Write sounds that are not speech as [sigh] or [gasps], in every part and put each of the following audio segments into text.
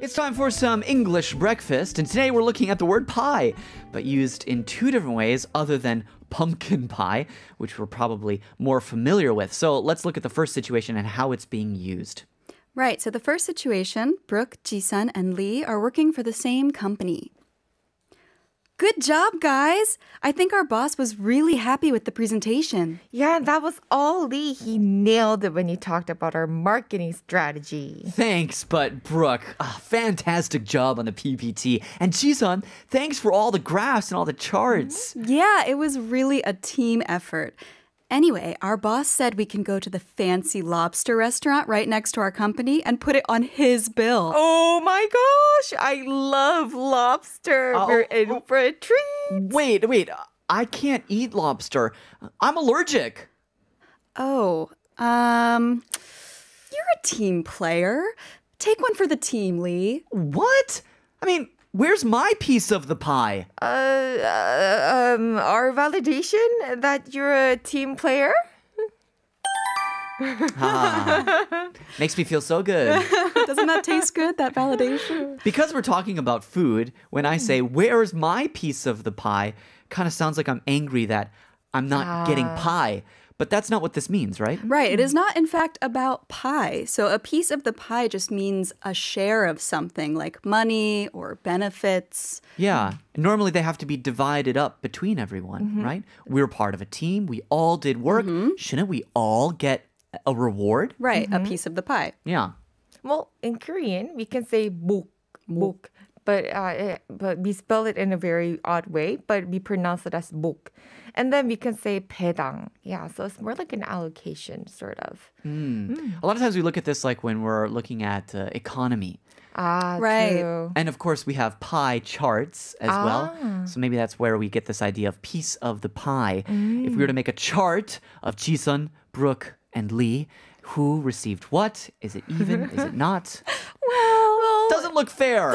It's time for some English breakfast, and today we're looking at the word pie, but used in two different ways other than pumpkin pie, which we're probably more familiar with. So let's look at the first situation and how it's being used. Right. So the first situation, Brooke, Jisun, and Lee are working for the same company. Good job, guys. I think our boss was really happy with the presentation. Yeah, that was all Lee. He nailed it when he talked about our marketing strategy. Thanks, but Brooke, ah, fantastic job on the PPT. And Jisun, thanks for all the graphs and all the charts. Yeah, it was really a team effort. Anyway, our boss said we can go to the fancy lobster restaurant right next to our company and put it on his bill. Oh my gosh, I love lobster. Oh, We're in oh. for a treat. Wait, wait, I can't eat lobster. I'm allergic. Oh, um, you're a team player. Take one for the team, Lee. What? I mean, where's my piece of the pie? Uh, uh, um, our validation that you're a team player? Ah, makes me feel so good. [laughs] Doesn't that taste good, that validation? Because we're talking about food, when I say, Where's my piece of the pie? kind of sounds like I'm angry that I'm not getting pie. But that's not what this means, right? Right. It is not, in fact, about pie. So a piece of the pie just means a share of something like money or benefits. Yeah. Normally they have to be divided up between everyone, right? We're part of a team. We all did work. Shouldn't we all get a reward? Right. A piece of the pie. Yeah. Well, in Korean, we can say muk, muk, but uh, eh, but we spell it in a very odd way, but we pronounce it as muk. And then we can say 배당. Yeah, so it's more like an allocation, sort of. A lot of times we look at this like when we're looking at uh, economy. Ah, Right. true. And of course, we have pie charts as well. So maybe that's where we get this idea of piece of the pie. If we were to make a chart of Jisun, Brooke, and Lee, who received what? Is it even? Is it [laughs] not? Doesn't look fair.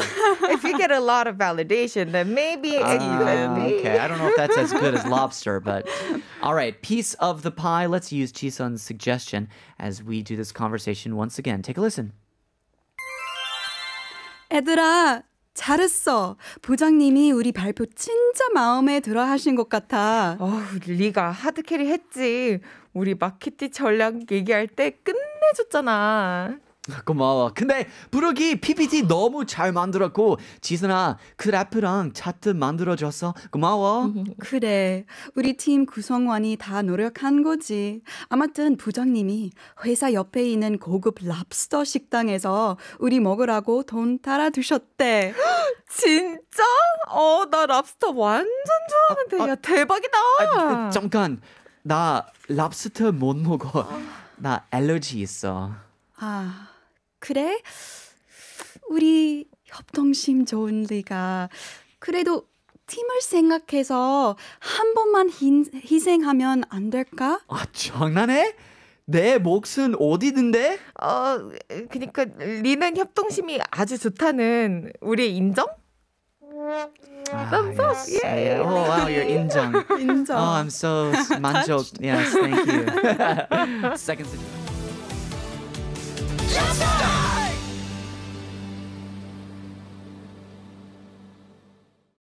if you get a lot of validation, then maybe it Ah, can be. okay, I don't know if that's as good as lobster, but all right, piece of the pie. Let's use Jisun's suggestion as we do this conversation once again. Take a listen. 애들아, 잘했어. 부장님이 우리 발표 진짜 마음에 들어 하신 것 같아. 어우, 리가 하드캐리 했지. 우리 마케팅 전략 얘기할 때 끝내줬잖아. [laughs] 고마워. 근데 부르기 PPT 너무 잘 만들었고 지선아 그래프랑 차트 만들어줬어. 고마워. [laughs] 그래, 우리 팀 구성원이 다 노력한 거지. 아무튼 부장님이 회사 옆에 있는 고급 랍스터 식당에서 우리 먹으라고 돈 달아두셨대. [gasps] 진짜? 어, 나 랍스터 완전 좋아하는데. 야, 대박이다. 아, 잠깐 나 랍스터 못 먹어. 나 알러지 있어. 아, 그래? 우리 협동심 좋은 리가 그래도 팀을 생각해서 한 번만 희, 희생하면 안 될까? 아 장난해? 내 몫은 어디든데? 어, 그니까 리는 협동심이 아주 좋다는 우리의 인정? Thumbs up, yes. Yeah. Oh wow, you're 인정. [laughs] 인정. Oh, I'm so 만족. [laughs] Yes, thank you. [laughs] Second situation.